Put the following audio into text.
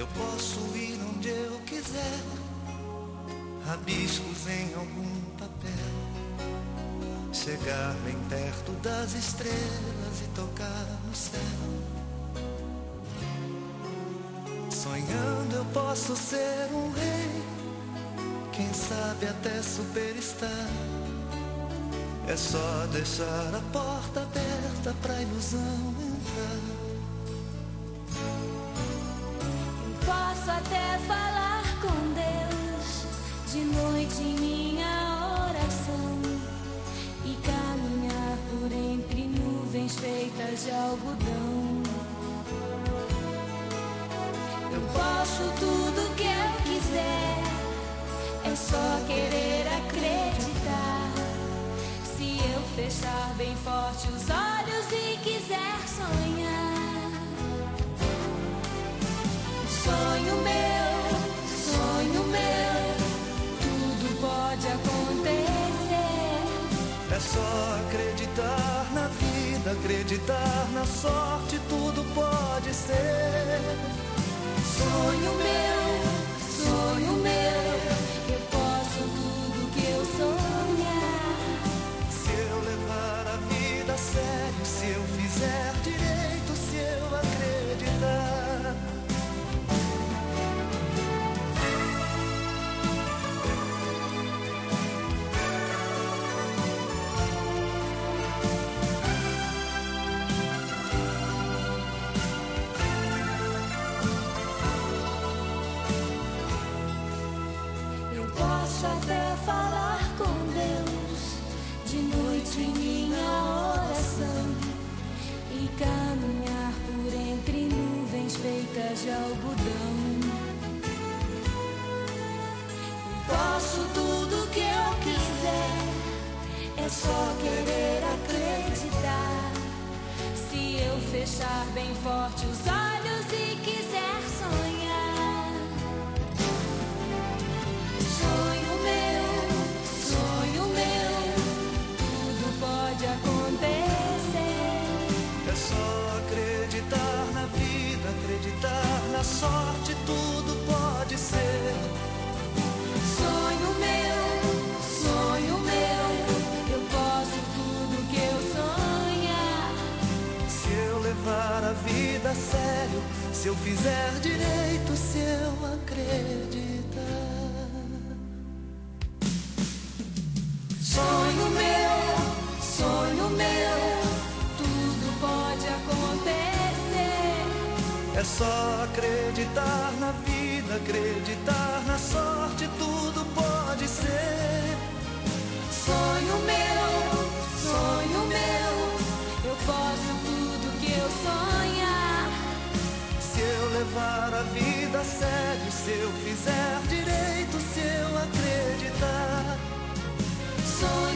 Eu posso ir onde eu quiser, rabiscos em algum papel, chegar bem perto das estrelas e tocar no céu. Sonhando eu posso ser um rei, quem sabe até superstar. É só deixar a porta aberta pra ilusão entrar. Posso até falar com Deus de noite em minha oração e caminhar por entre nuvens feitas de algodão. Eu posso tudo que eu quiser, é só querer acreditar. Se eu fechar bem forte os olhos e quiser acreditar na sorte, tudo pode ser. Sonho meu, até falar com Deus de noite em minha oração e caminhar por entre nuvens feitas de algodão. Posso tudo que eu quiser, é só querer acreditar. Se eu fechar bem forte os olhos na sorte, tudo pode ser. Sonho meu, sonho meu, eu posso tudo que eu sonhar. Se eu levar a vida a sério, se eu fizer direito, se eu acreditar. Sonho É só acreditar na vida, acreditar na sorte, tudo pode ser. Sonho meu, sonho meu, eu posso tudo que eu sonhar. Se eu levar a vida a sério, se eu fizer direito, se eu acreditar. Sonho